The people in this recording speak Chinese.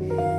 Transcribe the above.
음